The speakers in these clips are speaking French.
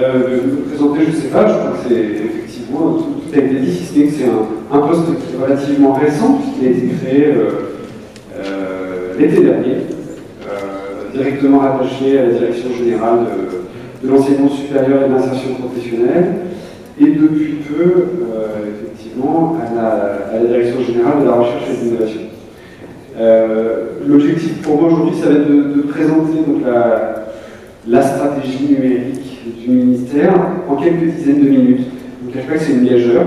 Euh, de vous présenter, je ne sais pas, je crois que c'est effectivement, tout, a été dit, si ce n'est que c'est un, poste relativement récent, puisqu'il a été créé euh, euh, l'été dernier, directement rattaché à la direction générale de, l'enseignement supérieur et de l'insertion professionnelle, et depuis peu, effectivement, à la, à la, direction générale de la recherche et de l'innovation. L'objectif pour moi aujourd'hui, ça va être de, de présenter donc, la, la stratégie numérique du ministère en quelques dizaines de minutes. Vous pas que c'est une gageure.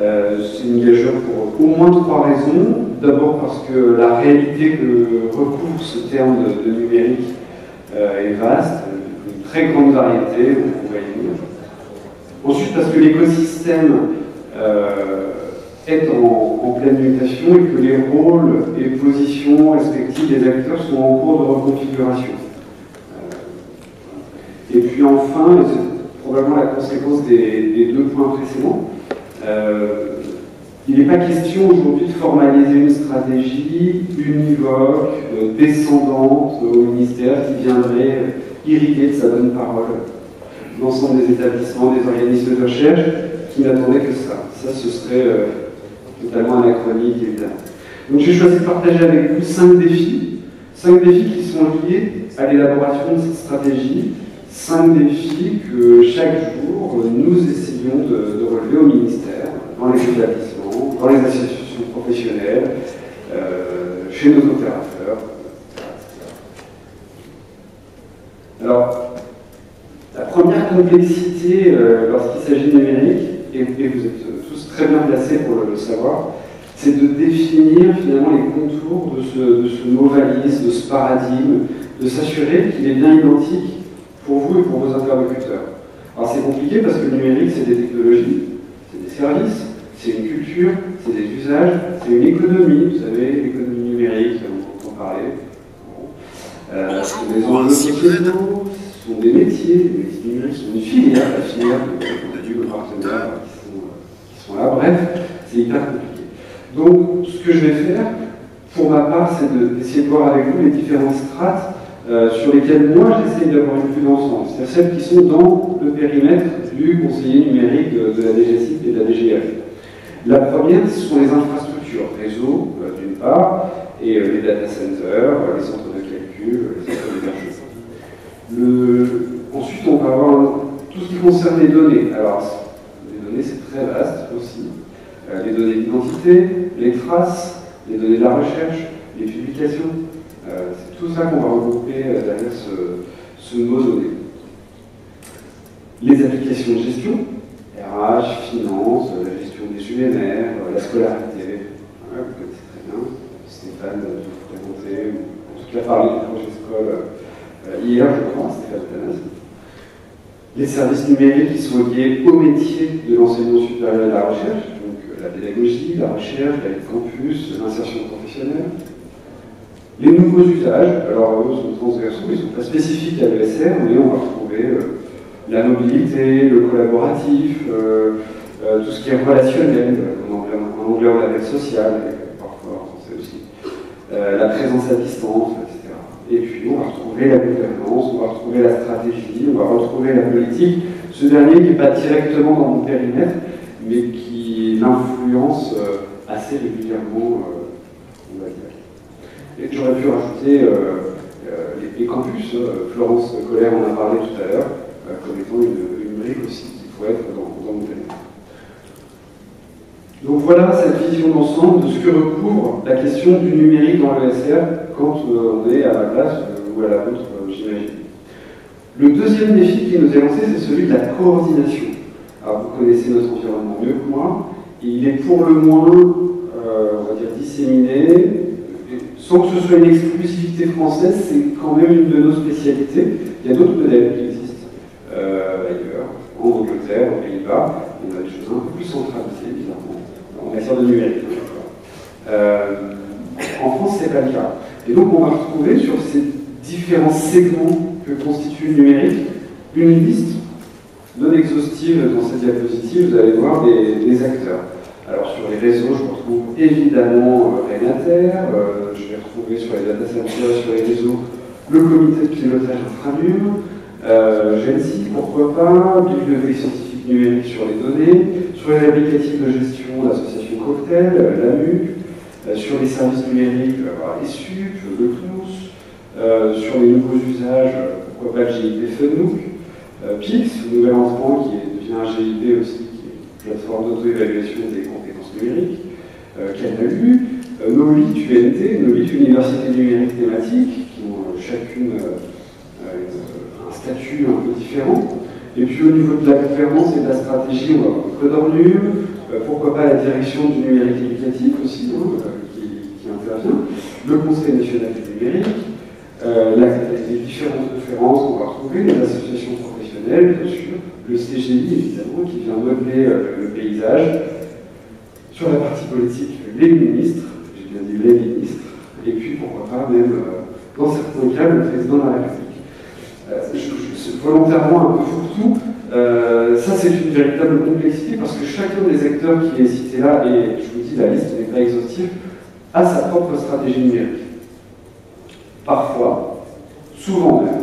Euh, c'est une gageure pour au moins trois raisons. D'abord parce que la réalité que recouvre ce terme de, numérique euh, est vaste, une très grande variété, on va y venir. Ensuite parce que l'écosystème euh, est en, en, pleine mutation et que les rôles et positions respectives des acteurs sont en cours de reconfiguration. Et puis enfin, et c'est probablement la conséquence des, deux points précédents, euh, il n'est pas question aujourd'hui de formaliser une stratégie univoque, euh, descendante au ministère qui viendrait irriguer de sa bonne parole l'ensemble des établissements, des organismes de recherche qui n'attendaient que ça. Ça, ce serait euh, totalement anachronique, évidemment. Donc j'ai choisi de partager avec vous cinq défis, cinq défis qui sont liés à l'élaboration de cette stratégie, cinq défis que chaque jour nous essayons de, de relever au ministère, dans les établissements, dans les associations professionnelles, euh, chez nos opérateurs. Alors, la première complexité euh, lorsqu'il s'agit numérique, et, vous êtes tous très bien placés pour le, savoir, c'est de définir finalement les contours de ce, de valise, de ce paradigme, de s'assurer qu'il est bien identique pour vous et pour vos interlocuteurs. Alors c'est compliqué parce que le numérique, c'est des technologies, c'est des services, c'est une culture, c'est des usages, c'est une économie, vous savez, l'économie numérique, on entend parler. Euh, c'est des enjeux sociétaux, ce sont des métiers, les métiers numériques sont une filière, la filière de, de partenaires qui sont, qui sont là. Bref, c'est hyper compliqué. Donc, ce que je vais faire, pour ma part, c'est d'essayer de, de voir avec vous les différentes strates euh, sur lesquelles moi j'essaie d'avoir une vue d'ensemble, c'est-à-dire celles qui sont dans le périmètre du conseiller numérique de, la DGCIP et de la DGF. La première, ce sont les infrastructures, réseau euh, d'une part, et euh, les data centers, les centres de calcul, les centres d'hébergement. Ensuite, on va avoir tout ce qui concerne les données. Alors, les données, c'est très vaste aussi. les données d'identité, les traces, les données de la recherche, les publications, c'est tout ça qu'on va regrouper euh, derrière ce, ce mot. Les applications de gestion, RH, finance, la gestion des UNR, la scolarité, vous connaissez très bien, Stéphane de vous présenter, ou en tout cas parler du projet Scol euh, hier, je crois, Stéphane Tanas. Les services numériques qui sont liés au métier de l'enseignement supérieur et de la recherche, donc la pédagogie, la recherche, la campus, l'insertion professionnelle, les nouveaux usages, alors eux sont transversaux, ils ne sont pas spécifiques à l'ESR, mais on va retrouver euh, la mobilité, le collaboratif, euh, euh, tout ce qui est relationnel, en anglais, en anglais on social, parfois en français aussi, la présence à distance, etc. Et puis on va retrouver la gouvernance, on va retrouver la stratégie, on va retrouver la politique, ce dernier qui n'est pas directement dans mon périmètre, mais qui l'influence assez régulièrement. Et j'aurais pu rajouter euh, euh, les, campus. Euh, Florence Colère en a parlé tout à l'heure, comme étant une, une, brique aussi qui pourrait être dans, dans mon. Donc voilà cette vision d'ensemble de ce que recouvre la question du numérique dans l'ESR quand on est à la place ou à la vôtre, j'imagine. Le deuxième défi qui nous est lancé, c'est celui de la coordination. Alors vous connaissez notre environnement mieux que moi, il est pour le moins, on va dire, disséminé, sans que ce soit une exclusivité française, c'est quand même une de nos spécialités. Il y a d'autres modèles qui existent euh, ailleurs, en Angleterre, aux Pays-Bas, on a des choses un peu plus centralisées, évidemment, en matière de numérique. Euh, en France, c'est pas le cas. Et donc, on va retrouver sur ces différents segments que constitue le numérique une liste non exhaustive dans cette diapositive. Vous allez voir des, des acteurs. Alors sur les réseaux, je retrouve évidemment euh, Renater, euh, je vais retrouver sur les data centers, sur les réseaux, le comité de pilotage inframur, Euh, GENSI, pourquoi pas, bibliothèque scientifique numérique sur les données, sur les applicatifs de gestion, l'association Cocktail, la MUC, sur les services numériques, les SUP, le CNUS, sur les nouveaux usages, pourquoi pas le GIP FunMOOC, PIX, nouvel lancement qui devient un GIP aussi, plateforme d'auto-évaluation des compétences numériques, euh, CANALU, euh, nos huit UNT, nos huit universités numériques thématiques, qui ont euh, chacune un statut un peu différent. Et puis au niveau de la gouvernance et de la stratégie, on va Codornum, pourquoi pas la direction du numérique éducatif aussi, qui, intervient, le Conseil national du numérique, les différentes conférences qu'on va retrouver, les associations professionnelles, bien sûr, le CGI évidemment, qui vient modeler le paysage, sur la partie politique, les ministres, j'ai bien dit les ministres, et puis pourquoi pas même, euh, dans certains cas, le président de la République. Euh, je, volontairement un peu fourre-tout. Euh, ça, c'est une véritable complexité parce que chacun des acteurs qui est cité là, et je vous dis, la liste n'est pas exhaustive, a sa propre stratégie numérique. Parfois, souvent même,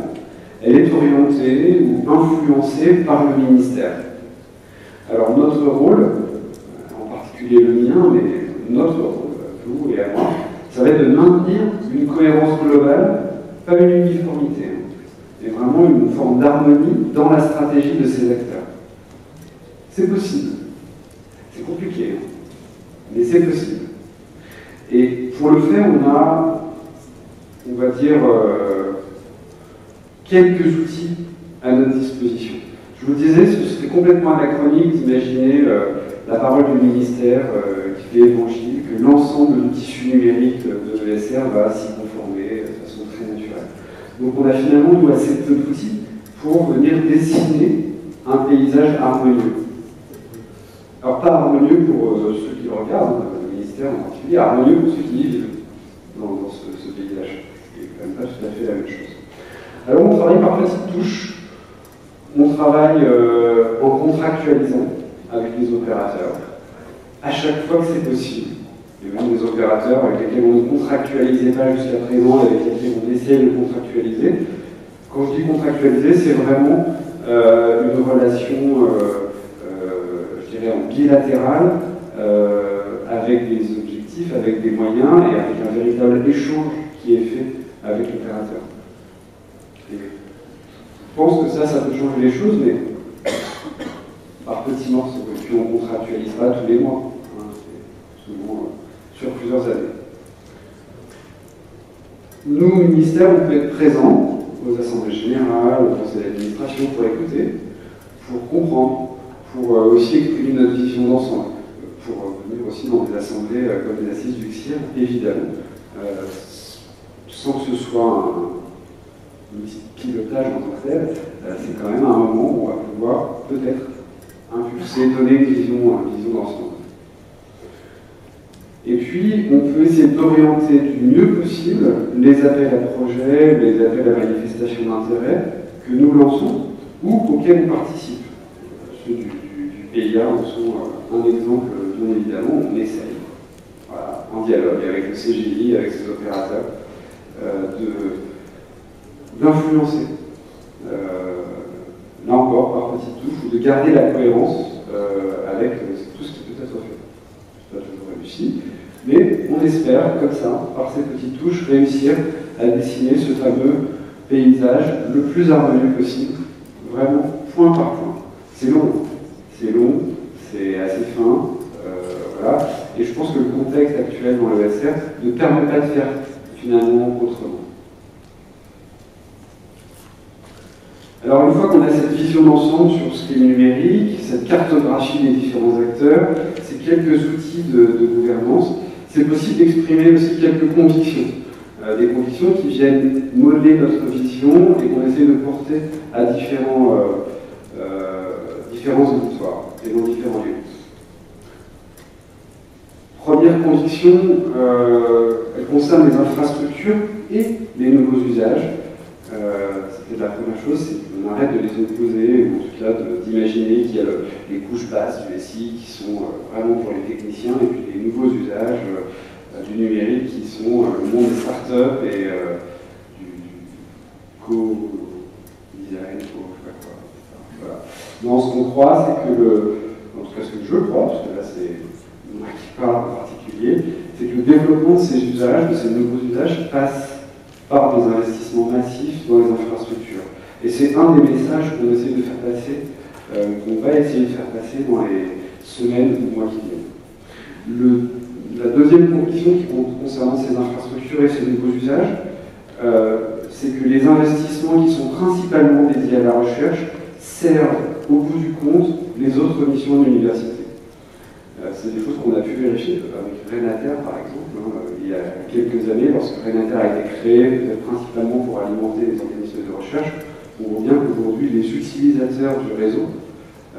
elle est orientée ou influencée par le ministère. Alors notre rôle, le mien, mais notre rôle, vous et à moi, ça va être de maintenir une cohérence globale, pas une uniformité, hein, mais vraiment une forme d'harmonie dans la stratégie de ces acteurs. C'est possible. C'est compliqué, hein, mais c'est possible. Et pour le faire, on a, on va dire, euh, quelques outils à notre disposition. Je vous disais, ce serait complètement anachronique d'imaginer euh, la parole du ministère euh, qui fait évangile, que l'ensemble du tissu numérique de l'ESR va s'y conformer de façon très naturelle. Donc on a finalement nous assez peu d'outils pour venir dessiner un paysage harmonieux. Alors pas harmonieux pour euh, ceux qui le regardent, le ministère en particulier, harmonieux pour ceux qui vivent dans, ce, paysage, ce n'est quand même pas tout à fait la même chose. Alors on travaille par petites touches, on travaille euh, en contractualisant, avec les opérateurs, à chaque fois que c'est possible. Il y a même des opérateurs avec lesquels on ne contractualisait pas jusqu'à présent, avec lesquels on essaie de contractualiser. Quand je dis contractualiser, c'est vraiment euh, une relation, euh, euh, je dirais, en bilatérale, avec des objectifs, avec des moyens et avec un véritable échange qui est fait avec l'opérateur. Je pense que ça, ça peut changer les choses, mais par petits morceaux, et puis on ne contractualise pas tous les mois, hein, souvent euh, sur plusieurs années. Nous, ministère, on peut être présents aux assemblées générales, au conseil d'administration pour écouter, pour comprendre, pour euh, aussi exprimer notre vision d'ensemble, pour euh, venir aussi dans des assemblées comme les assises du CIR, évidemment, sans que ce soit un, pilotage en tant que tel, c'est quand même un moment où on va pouvoir peut-être impulser, donner une vision, une vision d'ensemble. Et puis, on peut essayer d'orienter du mieux possible les appels à projets, les appels à manifestation d'intérêt que nous lançons ou auxquels on participe. Ceux du, PIA en sont euh, un exemple, bien évidemment, on essaye, voilà, en dialogue avec le CGI, avec ses opérateurs, euh, d'influencer. Euh, là encore, par petites touches, ou de garder la cohérence euh, avec tout ce qui peut être fait. Pas toujours réussi, mais on espère, comme ça, par ces petites touches, réussir à dessiner ce fameux paysage le plus harmonieux possible, vraiment point par point. C'est long, c'est long, c'est assez fin, euh, voilà. Et je pense que le contexte actuel dans le SR ne permet pas de faire finalement autrement. Alors une fois qu'on a cette vision d'ensemble sur ce qu'est le numérique, cette cartographie des différents acteurs, ces quelques outils de, gouvernance, c'est possible d'exprimer aussi quelques convictions. Euh, des convictions qui viennent modeler notre vision et qu'on essaie de porter à différents, euh, euh, différents auditoires et dans différents lieux. Première conviction, elle concerne les infrastructures et les nouveaux usages. C'était la première chose, c'est qu'on arrête de les opposer, ou en tout cas d'imaginer qu'il y a les couches basses du SI qui sont euh, vraiment pour les techniciens, et puis les nouveaux usages euh, du numérique qui sont euh, le monde des startups et du, design, je sais pas quoi. Voilà. Non, ce qu'on croit, c'est que en tout cas ce que je crois, parce que là c'est moi qui parle en particulier, c'est que le développement de ces usages, de ces nouveaux usages, passe par des investissements massifs dans les infrastructures. Et c'est un des messages qu'on essaie de faire passer, euh, qu'on va essayer de faire passer dans les semaines ou mois qui viennent. la deuxième condition qui concernant ces infrastructures et ces nouveaux usages, euh, c'est que les investissements qui sont principalement dédiés à la recherche servent au bout du compte les autres missions de l'université. Euh, c'est des choses qu'on a pu vérifier avec Renater, par exemple, hein, il y a quelques années, lorsque Renater a été créé, principalement pour alimenter les organismes de recherche, on voit bien qu'aujourd'hui, les utilisateurs du réseau,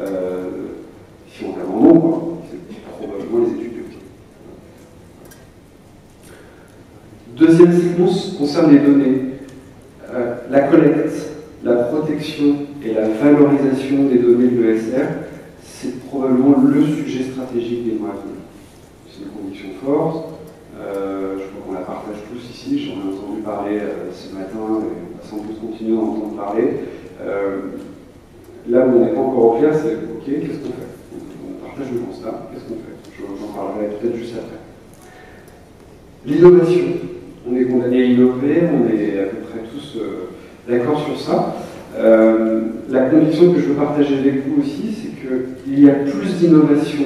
euh, si on a un nombre, c'est probablement les étudiants. Deuxième séquence concerne les données. Euh, la collecte, la protection et la valorisation des données de l'ESR, c'est probablement le sujet stratégique des mois à venir. C'est une conviction forte. Euh, je crois qu'on la partage tous ici. J'en ai entendu parler euh, ce matin et on va sans doute continuer d'en entendre parler. là où on n'est pas encore au clair, c'est OK, qu'est-ce qu'on fait? On partage le constat, qu'est-ce qu'on fait? J'en parlerai peut-être juste après. L'innovation on est condamné à innover, on est à peu près tous euh, d'accord sur ça. Euh, la conviction que je veux partager avec vous aussi, c'est qu'il y a plus d'innovation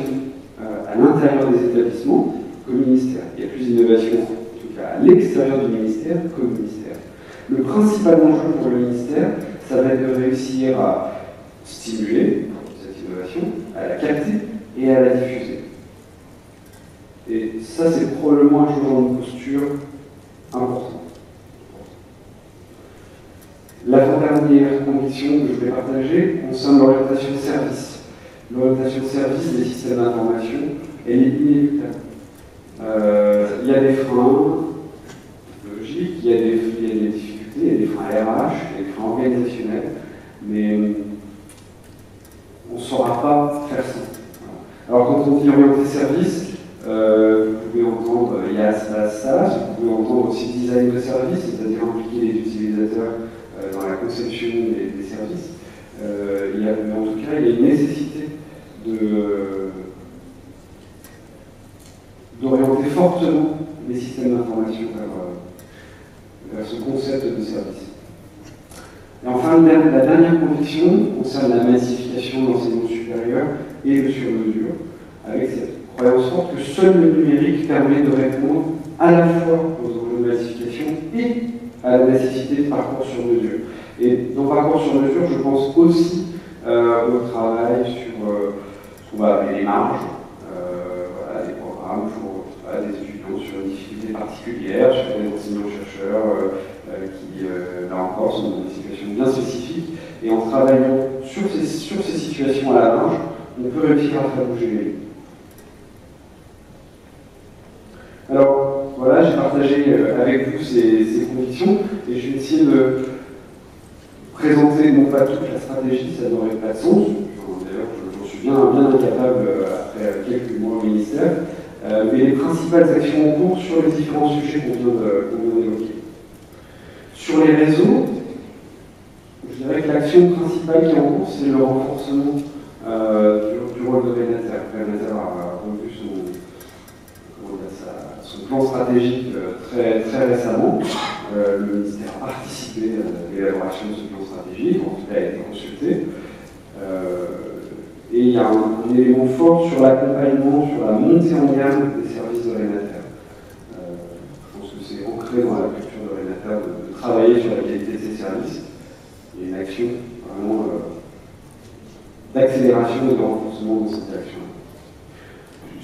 euh, à l'intérieur des établissements qu'au ministère. Il y a plus d'innovation, en tout cas à l'extérieur du ministère qu'au ministère. Le principal enjeu pour le ministère, ça va être de réussir à stimuler cette innovation, à la capter et à la diffuser. Et ça, c'est probablement un changement de posture important. La dernière condition que je vais partager concerne l'orientation de service. L'orientation de service des systèmes d'information, elle est inéluctable. Euh, il y a des freins logiques, il y, a des, difficultés, il y a des freins RH, il y a des freins organisationnels, mais on ne saura pas faire ça. Alors quand on dit orienter service, euh, vous pouvez entendre IaaS, SaaS, vous pouvez entendre aussi design de service, c'est-à-dire impliquer les utilisateurs euh, conception des, services. Euh, mais en tout cas, il y a une nécessité d'orienter fortement les systèmes d'information vers, vers, ce concept de service. Et enfin, la dernière conviction concerne la massification de l'enseignement supérieur et le sur-mesure, avec cette croyance forte que seul le numérique permet de répondre à la fois aux enjeux de massification et à la nécessité de parcours sur mesure. Et dans parcours sur mesure, je pense aussi euh, au travail sur euh, ce qu'on va appeler les marges, euh, des programmes pour des étudiants sur une difficulté particulière, sur des enseignants-chercheurs qui, là encore, sont dans des situations bien spécifiques. Et en travaillant sur ces, sur ces situations à la marge, on peut réussir à faire bouger les lignes. Alors voilà, j'ai partagé euh, avec vous ces, convictions et je vais essayer de présenter non pas toute la stratégie, ça n'aurait pas de sens. D'ailleurs, j'en suis bien, bien incapable euh, après quelques mois au ministère, euh, mais les principales actions en cours sur les différents sujets qu'on vient d'évoquer. Sur les réseaux, je dirais que l'action principale qui est en cours, c'est le renforcement du, rôle de Renater. Renater a revu son, son plan stratégique euh, très, récemment. Euh, le ministère a participé à l'élaboration de ce plan stratégique, en tout cas a été consulté. Euh, et il y a un, élément fort sur l'accompagnement, sur la montée en gamme des services de Renater. je pense que c'est ancré dans la culture de Renater de, travailler sur la qualité de ces services. Il y a une action vraiment d'accélération et de renforcement de cette action.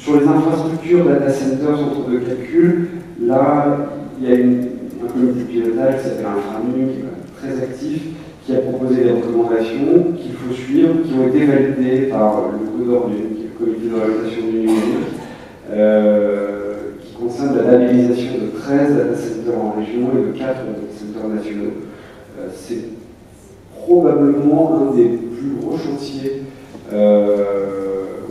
Sur les infrastructures, data centers, centres de calcul, là, il y a un comité de pilotage qui s'appelle Inframu, qui est très actif, qui a proposé des recommandations qu'il faut suivre, qui ont été validées par le CODOR, qui est le comité d'orientation du numérique, euh, qui concerne la labellisation de 13 data centers en région et de 4 data centers nationaux. Euh, c'est probablement un des plus gros chantiers euh,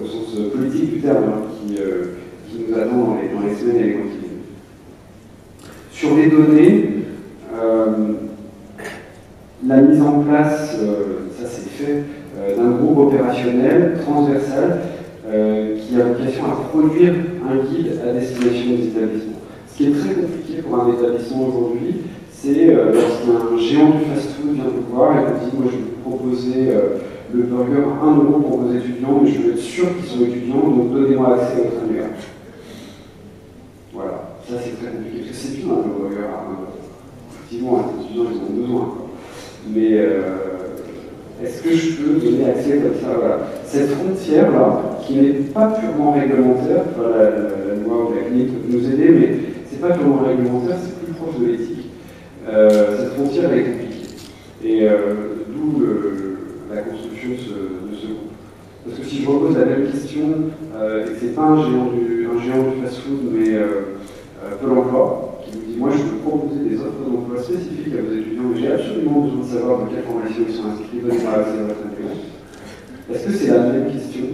au sens politique du terme, hein, euh, nous attend dans les, semaines et les mois. Sur les données, euh, la mise en place, ça c'est fait, d'un groupe opérationnel transversal qui a vocation à produire un guide à destination des établissements. Ce qui est très compliqué pour un établissement aujourd'hui, c'est lorsqu'un géant du fast-food vient vous voir et vous dit Moi, je vais vous proposer le burger à 1 euro pour vos étudiants, mais je veux être sûr qu'ils sont étudiants, donc donnez-moi accès à votre annuaire. Voilà, ça c'est très compliqué, c'est bien le burger à 1 euro. Effectivement, les étudiants, ils ont besoin. Mais euh, est-ce que je peux donner accès comme ça voilà. Cette frontière-là, qui n'est pas purement réglementaire, la, loi ou la clinique peut nous aider, mais c'est pas purement réglementaire, c'est plus proche de l'éthique. Euh, cette frontière est compliquée. Et euh, d'où le de ce, groupe. Parce que si je repose la même question, euh, et que ce n'est pas un géant du, fast-food, mais euh, euh, Pôle emploi, qui vous dit Moi, je veux proposer des offres d'emploi spécifiques à vos étudiants, mais j'ai absolument besoin de savoir dans quelle formation ils sont inscrits, donnez-moi accès à votre Est-ce que c'est la même question,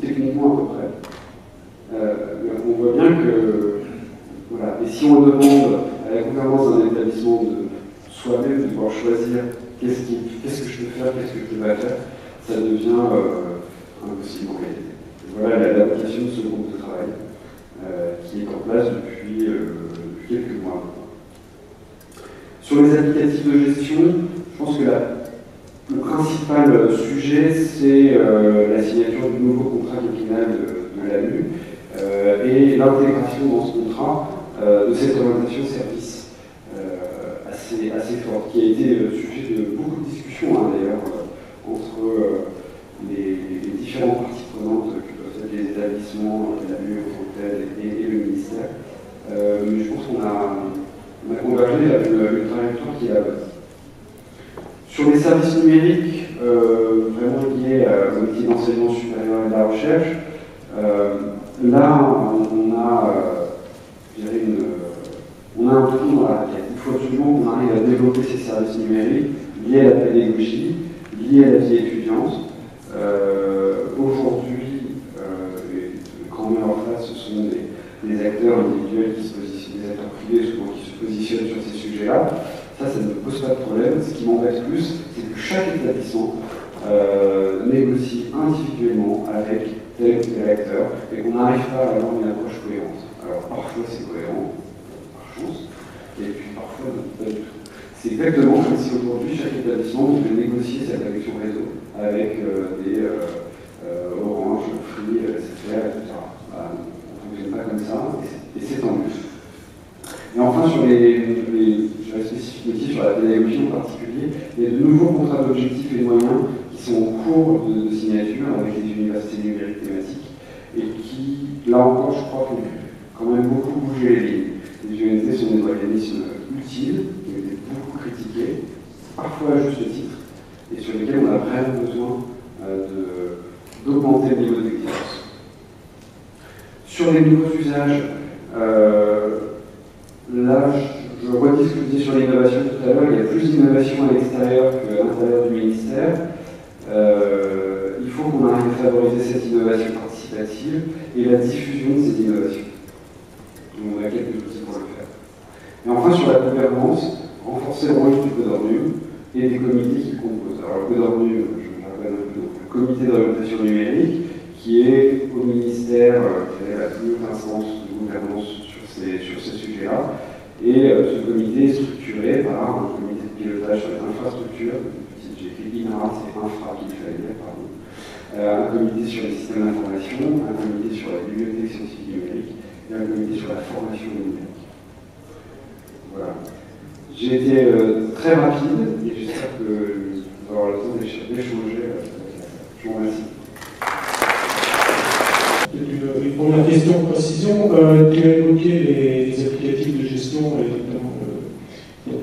techniquement à peu près. On voit bien que, voilà, et si on demande à la gouvernance d'un établissement de soi-même de pouvoir choisir qu'est-ce que je peux faire, qu'est-ce que je peux pas faire, ça devient euh, impossible en réalité. Voilà l'adaptation de ce groupe de travail euh, qui est en place depuis, euh, quelques mois. Sur les applicatifs de gestion, je pense que le principal sujet, c'est la signature du nouveau contrat quinquennal de, de l'ANU et l'intégration dans ce contrat de cette orientation service assez, forte, qui a été le sujet de beaucoup de discussions hein, d'ailleurs euh, entre euh, les, différentes parties prenantes que peuvent être les établissements, la BU et, et, le ministère. Euh, mais je pense qu'on a, on a convergé avec une, trajectoire qui est la bonne. Sur les services numériques, vraiment liés au métier d'enseignement supérieur et de la recherche, là, on a, un trou dans la faut absolument qu'on arrive à développer ces services numériques liés à la pédagogie, liés à la vie étudiante. Euh, aujourd'hui, euh, quand on met en face, ce sont des, acteurs individuels qui se positionnent, des acteurs privés souvent qui se positionnent sur ces sujets-là. Ça, ça ne pose pas de problème. Ce qui m'embête plus, c'est que chaque établissement euh, négocie individuellement avec tel ou tel acteur et qu'on n'arrive pas à avoir une approche cohérente. Alors parfois c'est cohérent, par chance, et puis parfois pas du tout. C'est exactement comme si aujourd'hui chaque établissement devait négocier sa connexion réseau avec euh, des euh, euh, Orange, Free, etc. etc. Bah, on ne fonctionne pas comme ça, et c'est tant mieux. Et enfin, sur les, les spécifiques sur la pédagogie en particulier, il y a de nouveaux contrats d'objectifs et de moyens qui sont en cours de, de signature avec les universités numériques thématiques et qui, là encore, je crois, font quand même beaucoup bouger les lignes. Les UNT sont des organismes utiles, qui ont été beaucoup critiqués, parfois à juste titre, et sur lesquels on a vraiment besoin euh, d'augmenter le niveau d'exigence. Sur les nouveaux usages, euh, là, je, je redis ce que je sur l'innovation tout à l'heure, il y a plus d'innovation à l'extérieur qu'à l'intérieur du ministère. Euh, il faut qu'on arrive à favoriser cette innovation participative et la diffusion de cette innovation. On a quelques outils pour le faire. Et enfin, sur la gouvernance, renforcer le rôle du et des comités qui composent. Alors, le Codornium, je rappelle un peu, le comité d'orientation numérique, qui est au ministère, euh, qui est la plus haute instance de gouvernance sur ces, sur ces sujets-là. Et euh, ce comité est structuré par un comité de pilotage sur les infrastructures, j'ai écrit INRA, c'est infra qu'il fallait dire, pardon. Euh, un comité sur les systèmes d'information, un comité sur la bibliothèque scientifique numérique, un comité sur la formation numérique. Voilà. J'ai été euh, très rapide et j'espère que vous aurez le temps d'échanger. Euh, je vous remercie. Une, une, première question précision. Euh, tu as évoqué les, applicatifs de gestion et notamment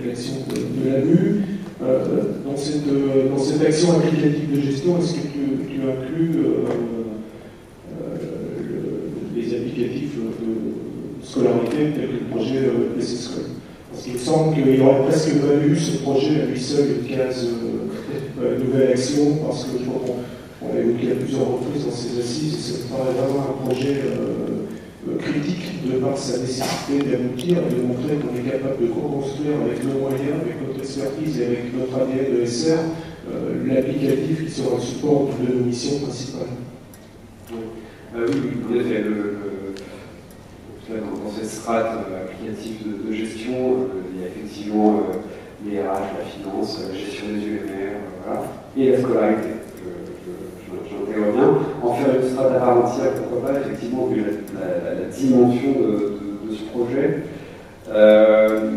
l'action de, de l'AMU. Euh, dans, cette, action applicative de gestion, est-ce que tu, tu inclus les applicatifs de scolarité tels que le projet euh, PCSCOL. Parce qu'il me semble qu'il n'y aurait presque pas eu ce projet à lui seul de 15 euh, euh, nouvelles actions, parce que je crois qu'on l'a évoqué à plusieurs reprises dans ces assises, paraît vraiment un projet critique de par sa nécessité d'aboutir et de montrer qu'on est capable de co-construire avec nos moyens, avec notre expertise et avec notre ADN de SR l'applicatif qui sera le support de nos missions principales. oui. Cette strate applicative de, gestion, il y a effectivement les RH, la finance, la gestion des UMR, voilà, et la scolarité. J'intègre bien. En faire une strate à part entière, pourquoi pas, effectivement, vu la, dimension de, ce projet. Euh,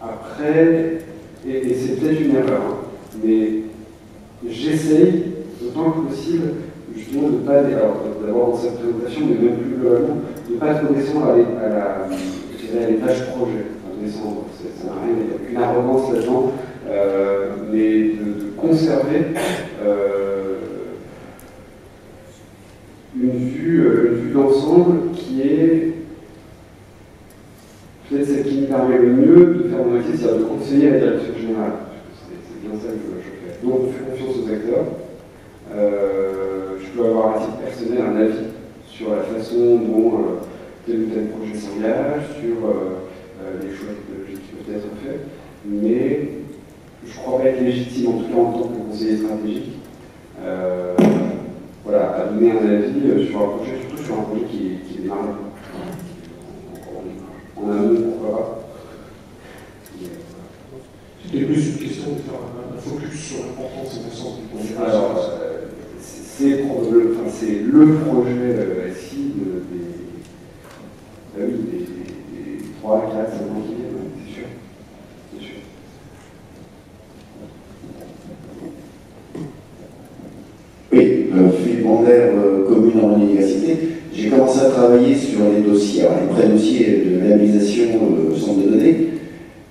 après, et, c'est peut-être une erreur, hein, mais j'essaye autant que possible justement de ne pas, d'abord dans cette présentation, mais même plus globalement, ne pas descendre à, à l'étage projet descendre, ça n'a rien, il n'y a aucune arrogance là-dedans, euh, mais de, conserver euh, une vue, euh, une vue d'ensemble qui est peut-être celle qui me permet le mieux de faire mon métier, c'est-à-dire de conseiller la direction générale. C'est bien ça que je, fais. Donc on fait confiance aux acteurs. je peux avoir à titre personnel un avis sur la façon dont ou tel projet s'engage, sur les euh, choix technologiques qui peuvent être faits, mais je crois pas être légitime, en tout cas en tant que conseiller stratégique, euh, voilà, à donner un avis euh, sur un projet, surtout sur un projet qui, qui démarre en amont, pourquoi pas. C'était plus une question de faire un, focus sur l'importance et l'essence du projet. Alors, c'est le projet SI des, bah des 3, 4, 5 ans qui viennent, c'est sûr. C'est sûr. Oui, euh, Philippe Bander, euh, commune en université. J'ai commencé à travailler sur les dossiers, alors les pré-dossiers de labellisation euh, centre de données.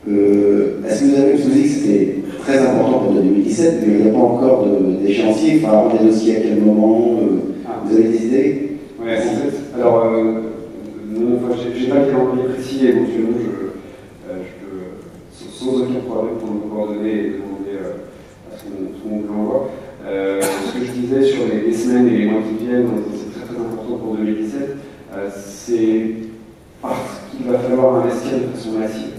Euh, Est-ce que vous avez vous dit que c'était très important pour 2017, mais il n'y a pas encore d'échéancier, enfin avoir des dossiers à quel moment euh, ah. Vous avez des idées? Oui, en fait, alors euh, enfin, j'ai pas le calendrier précis, éventuellement, je, euh, je peux, sans, aucun problème, pour me coordonner et demander euh, à ce qu'on me l'envoie. Euh, ce que je disais sur les, semaines et les mois qui viennent, c'est très très important pour 2017, c'est parce qu'il va falloir investir de façon massive